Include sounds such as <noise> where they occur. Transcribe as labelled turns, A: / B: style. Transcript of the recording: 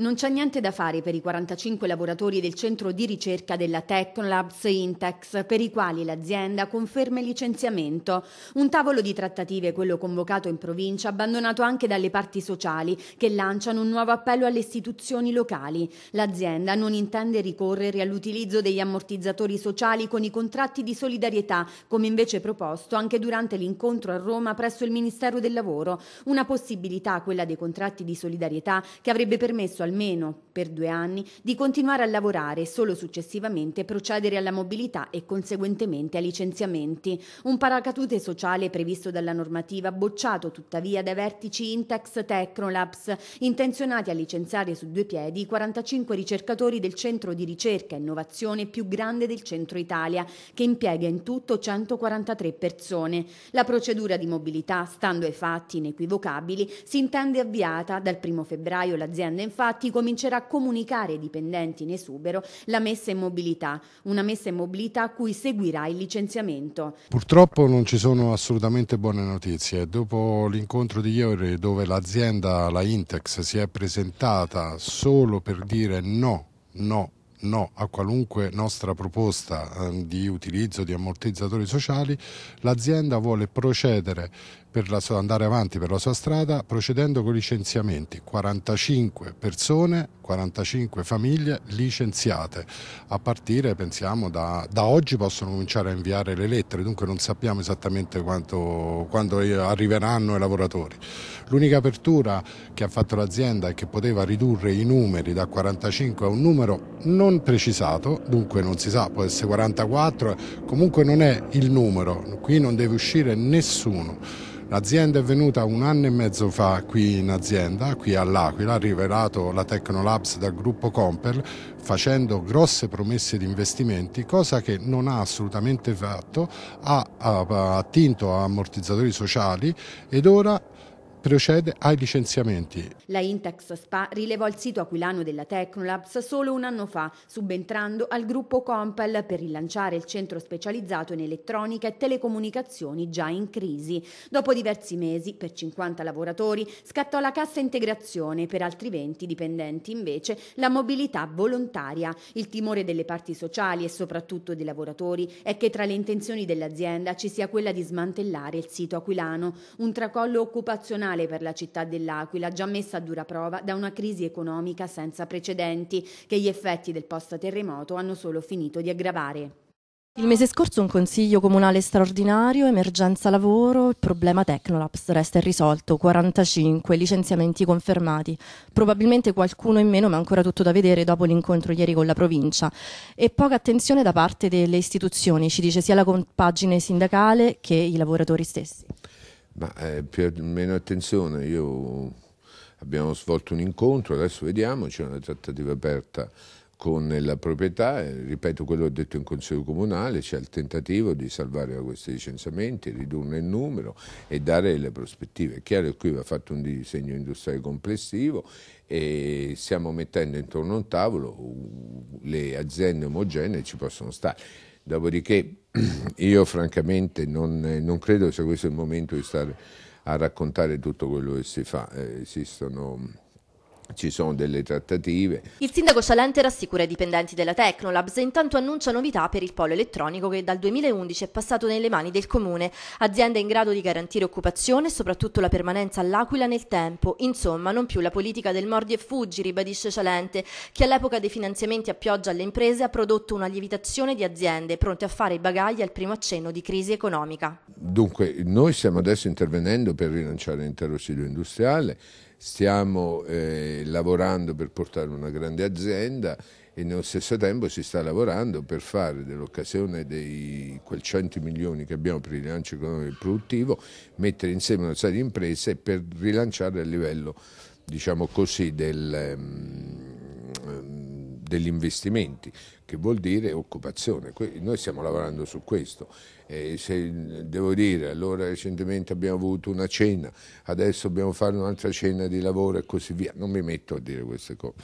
A: Non c'è niente da fare per i 45 lavoratori del centro di ricerca della Tecnolabs Intex, per i quali l'azienda conferma il licenziamento. Un tavolo di trattative, quello convocato in provincia, abbandonato anche dalle parti sociali, che lanciano un nuovo appello alle istituzioni locali. L'azienda non intende ricorrere all'utilizzo degli ammortizzatori sociali con i contratti di solidarietà, come invece proposto anche durante l'incontro a Roma presso il Ministero del Lavoro. Una possibilità, quella dei contratti di solidarietà, che avrebbe permesso almeno per due anni di continuare a lavorare e solo successivamente procedere alla mobilità e conseguentemente ai licenziamenti. Un paracadute sociale previsto dalla normativa, bocciato tuttavia dai vertici Intex Tecnolabs, intenzionati a licenziare su due piedi i 45 ricercatori del centro di ricerca e innovazione più grande del centro Italia, che impiega in tutto 143 persone. La procedura di mobilità, stando ai fatti inequivocabili, si intende avviata dal 1 febbraio l'azienda infatti infatti comincerà a comunicare ai dipendenti in esubero la messa in mobilità, una messa in mobilità a cui seguirà il licenziamento.
B: Purtroppo non ci sono assolutamente buone notizie. Dopo l'incontro di ieri dove l'azienda, la Intex, si è presentata solo per dire no, no, no a qualunque nostra proposta eh, di utilizzo di ammortizzatori sociali, l'azienda vuole procedere per la andare avanti per la sua strada procedendo con licenziamenti, 45 persone, 45 famiglie licenziate, a partire pensiamo da, da oggi possono cominciare a inviare le lettere, dunque non sappiamo esattamente quanto, quando arriveranno i lavoratori. L'unica apertura che ha fatto l'azienda è che poteva ridurre i numeri da 45 a un numero non precisato, dunque non si sa, può essere 44, comunque non è il numero, qui non deve uscire nessuno. L'azienda è venuta un anno e mezzo fa qui in azienda, qui all'Aquila, ha rivelato la Tecnolabs dal gruppo Compel facendo grosse promesse di investimenti, cosa che non ha assolutamente fatto, ha attinto a ammortizzatori sociali ed ora procede ai licenziamenti.
A: La Intex SPA rilevò il sito aquilano della Tecnolabs solo un anno fa, subentrando al gruppo Compel per rilanciare il centro specializzato in elettronica e telecomunicazioni già in crisi. Dopo diversi mesi, per 50 lavoratori, scattò la cassa integrazione, per altri 20 dipendenti invece la mobilità volontaria. Il timore delle parti sociali e soprattutto dei lavoratori è che tra le intenzioni dell'azienda ci sia quella di smantellare il sito aquilano, un tracollo occupazionale nazionale per la città dell'Aquila, già messa a dura prova da una crisi economica senza precedenti, che gli effetti del post-terremoto hanno solo finito di aggravare.
C: Il mese scorso un consiglio comunale straordinario, emergenza lavoro, il problema Tecnolabs resta irrisolto, 45 licenziamenti confermati, probabilmente qualcuno in meno ma ancora tutto da vedere dopo l'incontro ieri con la provincia e poca attenzione da parte delle istituzioni, ci dice sia la compagine sindacale che i lavoratori stessi.
D: Ma eh, o meno attenzione, io abbiamo svolto un incontro, adesso vediamo, c'è una trattativa aperta con la proprietà, eh, ripeto quello che ho detto in Consiglio Comunale, c'è il tentativo di salvare questi licenziamenti, ridurne il numero e dare le prospettive. È chiaro che qui va fatto un disegno industriale complessivo e stiamo mettendo intorno a un tavolo le aziende omogenee ci possono stare. Dopodiché <clears throat> io francamente non, non, credo sia questo il momento di stare a raccontare tutto quello che si fa. Eh, esistono ci sono delle trattative.
C: Il sindaco Cialente rassicura i dipendenti della Tecnolabs e intanto annuncia novità per il polo elettronico che dal 2011 è passato nelle mani del comune, azienda in grado di garantire occupazione e soprattutto la permanenza all'Aquila nel tempo. Insomma, non più la politica del mordi e fuggi, ribadisce Cialente, che all'epoca dei finanziamenti a pioggia alle imprese ha prodotto una lievitazione di aziende pronte a fare i bagagli al primo accenno di crisi economica.
D: Dunque, noi stiamo adesso intervenendo per rilanciare l'intero sito industriale stiamo eh, lavorando per portare una grande azienda e nello stesso tempo si sta lavorando per fare dell'occasione di quel 100 milioni che abbiamo per il rilancio economico e produttivo, mettere insieme una serie di imprese per rilanciare a livello diciamo così, del, um, degli investimenti, che vuol dire occupazione. Noi stiamo lavorando su questo. Eh, se, devo dire, allora recentemente abbiamo avuto una cena, adesso dobbiamo fare un'altra cena di lavoro e così via. Non mi metto a dire queste cose.